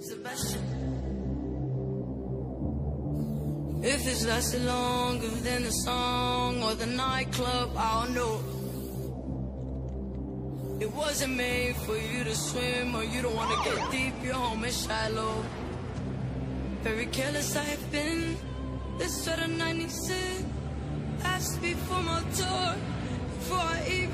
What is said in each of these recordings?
special. If it's lasted longer than the song or the nightclub, I don't know. It wasn't made for you to swim or you don't wanna get deep, your home is shallow. Very careless I've been, this sweater 96 Asked before my tour, before I even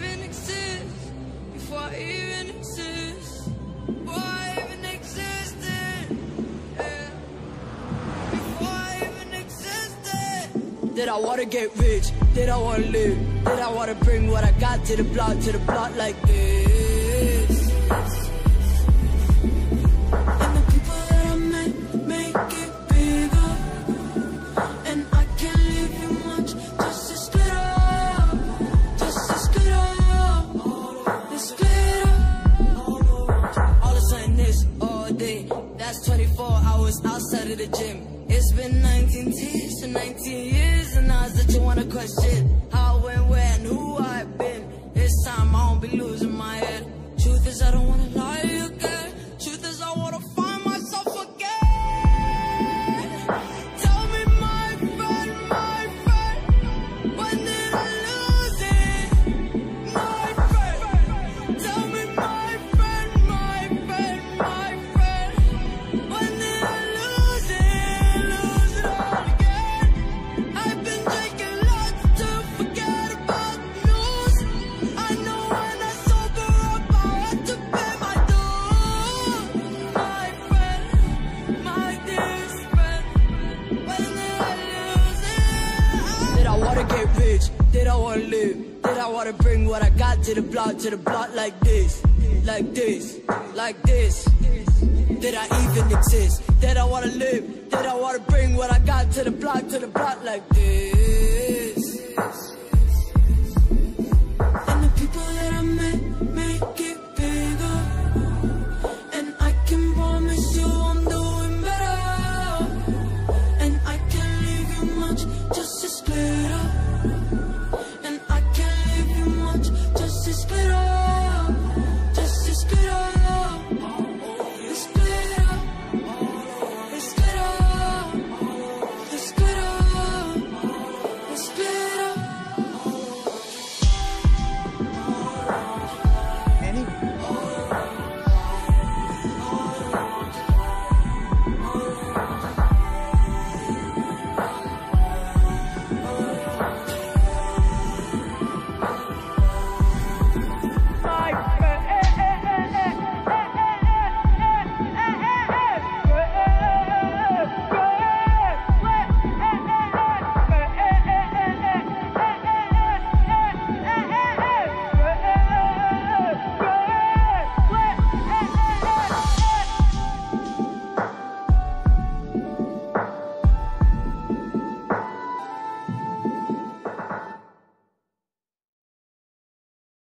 Did I wanna get rich? Did I wanna live? Did I wanna bring what I got to the block, to the block like this? And the people that I met make it bigger. And I can't leave you much, just to split up, just to split up, to split up. All of a sudden this all day, that's 24 hours outside of the gym. It's been 19 years and 19 years, and that get rich? Did I wanna live? Did I wanna bring what I got to the block, to the block like this, like this, like this? Did I even exist? Did I wanna live? Did I wanna bring what I got to the block, to the block like this?